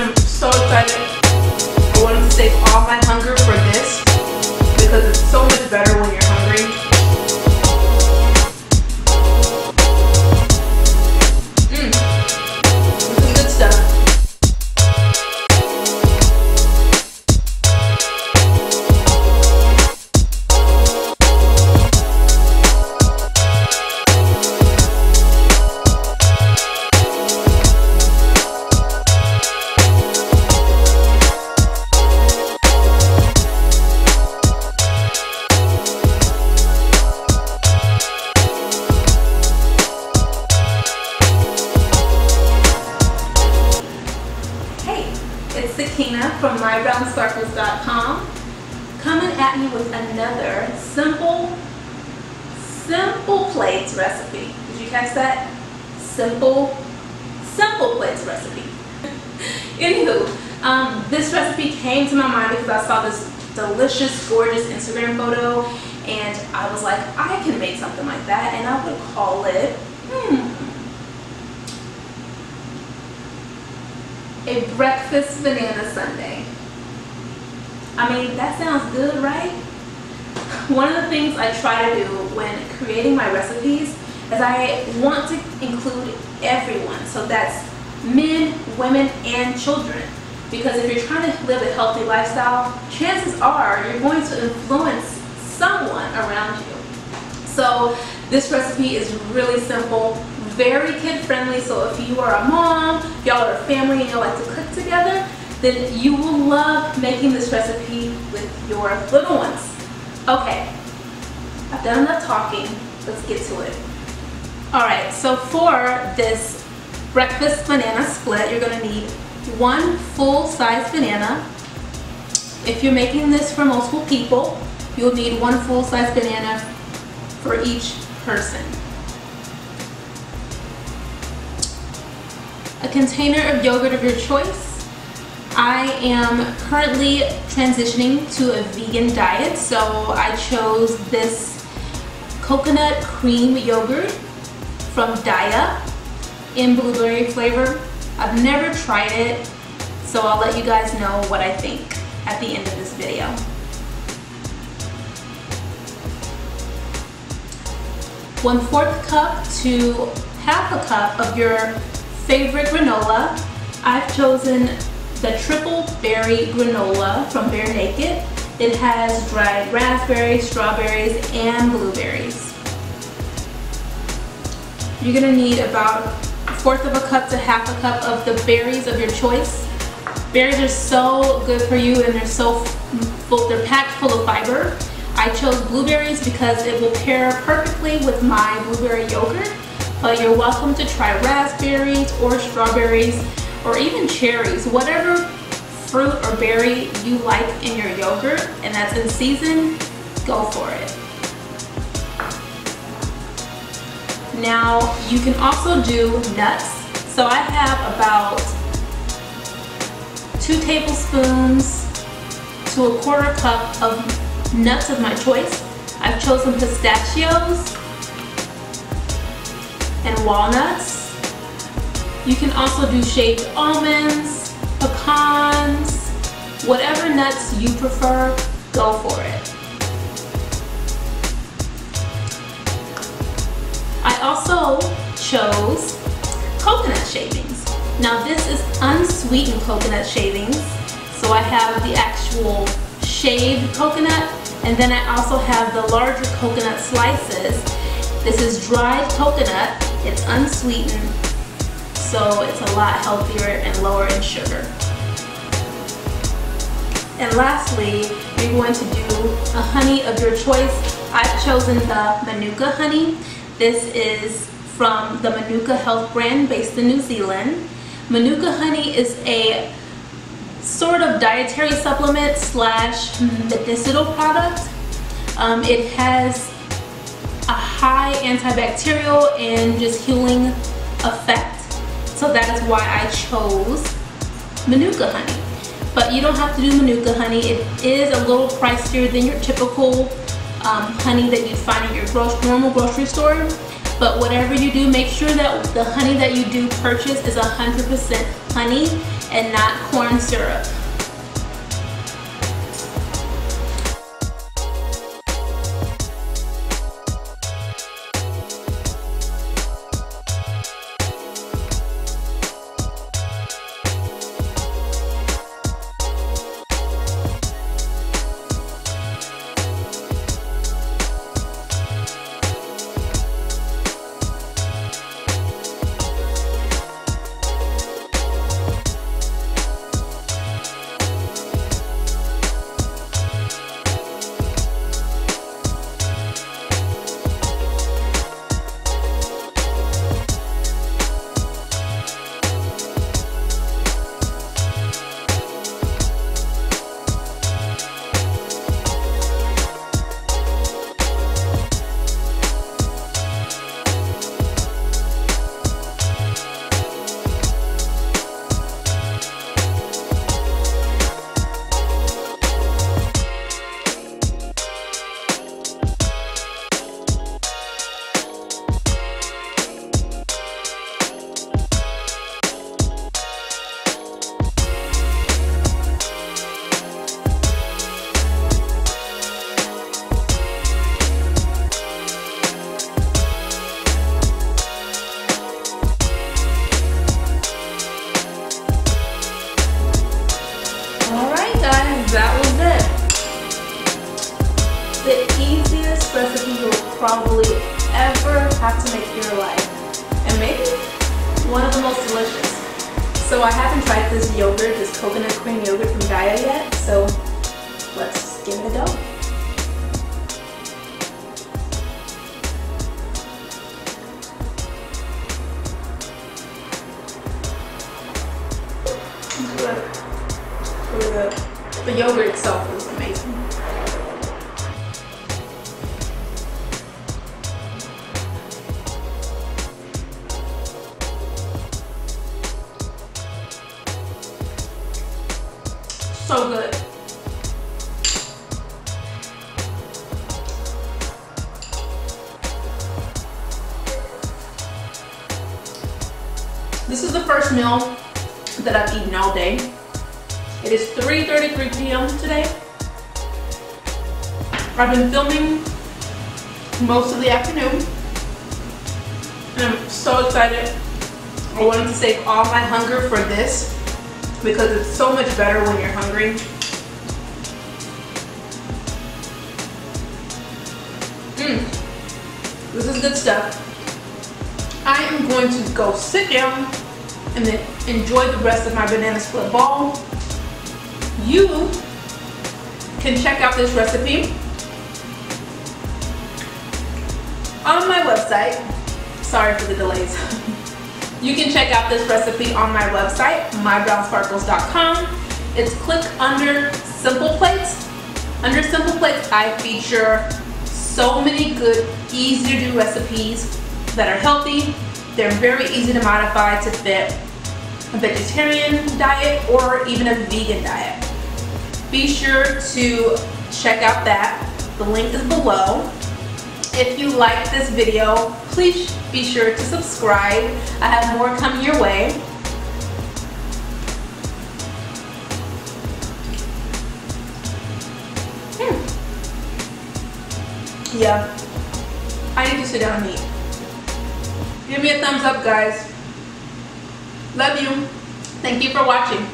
I'm so excited. With another simple, simple plates recipe. Did you catch that? Simple, simple plates recipe. Anywho, um, this recipe came to my mind because I saw this delicious, gorgeous Instagram photo and I was like, I can make something like that and I would call it, hmm, a breakfast banana sundae. I mean, that sounds good, right? One of the things I try to do when creating my recipes is I want to include everyone. So that's men, women, and children. Because if you're trying to live a healthy lifestyle, chances are you're going to influence someone around you. So this recipe is really simple, very kid friendly. So if you are a mom, y'all are a family and you like to cook together, then you will love making this recipe with your little ones. Okay, I've done enough talking. Let's get to it. All right, so for this breakfast banana split, you're gonna need one full-size banana. If you're making this for multiple people, you'll need one full-size banana for each person. A container of yogurt of your choice, I am currently transitioning to a vegan diet, so I chose this coconut cream yogurt from Daiya in blueberry flavor. I've never tried it, so I'll let you guys know what I think at the end of this video. One fourth cup to half a cup of your favorite granola. I've chosen the triple berry granola from Bear Naked. It has dried raspberries, strawberries, and blueberries. You're gonna need about a fourth of a cup to half a cup of the berries of your choice. Berries are so good for you and they're so full, they're packed full of fiber. I chose blueberries because it will pair perfectly with my blueberry yogurt, but you're welcome to try raspberries or strawberries or even cherries, whatever fruit or berry you like in your yogurt and that's in season, go for it. Now you can also do nuts. So I have about two tablespoons to a quarter cup of nuts of my choice. I've chosen pistachios and walnuts you can also do shaved almonds, pecans, whatever nuts you prefer, go for it. I also chose coconut shavings. Now this is unsweetened coconut shavings. So I have the actual shaved coconut and then I also have the larger coconut slices. This is dried coconut, it's unsweetened so it's a lot healthier and lower in sugar. And lastly, you're going to do a honey of your choice. I've chosen the Manuka honey. This is from the Manuka Health brand based in New Zealand. Manuka honey is a sort of dietary supplement slash medicinal product. Um, it has a high antibacterial and just healing effect so that is why I chose Manuka honey. But you don't have to do Manuka honey. It is a little pricier than your typical um, honey that you'd find at your normal grocery store. But whatever you do, make sure that the honey that you do purchase is 100% honey and not corn syrup. That was it. The easiest recipe you'll probably ever have to make in your life. And maybe one of the most delicious. So I haven't tried this yogurt, this coconut cream yogurt from Daiya yet, so let's give it a go. So good. This is the first meal that I've eaten all day. It is 3.33 p.m. today. I've been filming most of the afternoon. And I'm so excited. I wanted to save all my hunger for this because it's so much better when you're hungry. Mmm, this is good stuff. I am going to go sit down and then enjoy the rest of my banana split ball you can check out this recipe on my website. Sorry for the delays. you can check out this recipe on my website, mybrownsparklez.com. It's click under Simple Plates. Under Simple Plates, I feature so many good, easy to do recipes that are healthy. They're very easy to modify to fit a vegetarian diet or even a vegan diet be sure to check out that. The link is below. If you like this video, please be sure to subscribe. I have more coming your way. Hmm. Yeah, I need to sit down and eat. Give me a thumbs up, guys. Love you. Thank you for watching.